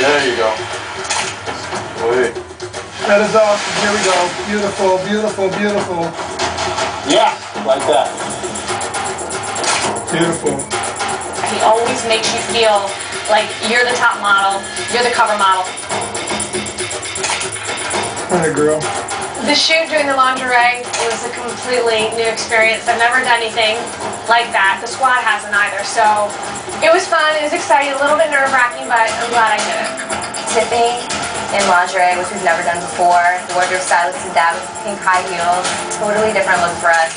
There you go. Wait. That is awesome. Here we go. Beautiful, beautiful, beautiful. Yeah, like that. Beautiful. He always makes you feel like you're the top model, you're the cover model. Kind of girl. The shoot doing the lingerie was a completely new experience. I've never done anything like that. The squad hasn't either. So it was fun, it was exciting, a little bit nerve wracking, but I'm glad I did it. Tiffani in lingerie, which we've never done before. The wardrobe stylist did that with pink high heels. Totally different look for us.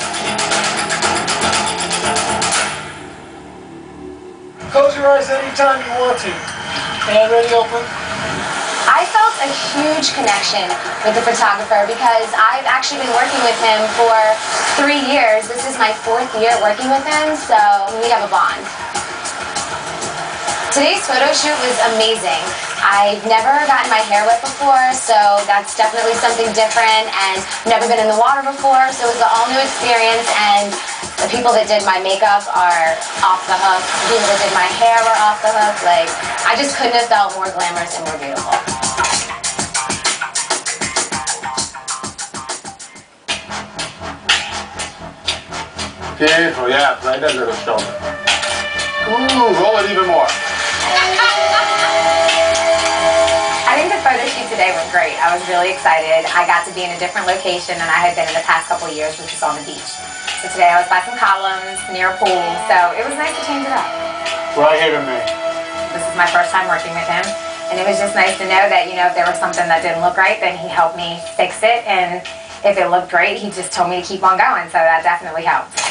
Close your eyes anytime you want to. Hand ready, open. A huge connection with the photographer because I've actually been working with him for three years. This is my fourth year working with him, so we have a bond. Today's photo shoot was amazing. I've never gotten my hair wet before, so that's definitely something different and never been in the water before, so it was an all new experience and the people that did my makeup are off the hook. The people that did my hair were off the hook. Like, I just couldn't have felt more glamorous and more beautiful. Beautiful, oh yeah, right that little shoulder. Ooh, roll it even more. I think the photo shoot today went great. I was really excited. I got to be in a different location than I had been in the past couple years, which is on the beach. So today I was by some columns near a pool, so it was nice to change it up. Right here to me. This is my first time working with him, and it was just nice to know that, you know, if there was something that didn't look right, then he helped me fix it, and if it looked great, he just told me to keep on going, so that definitely helped.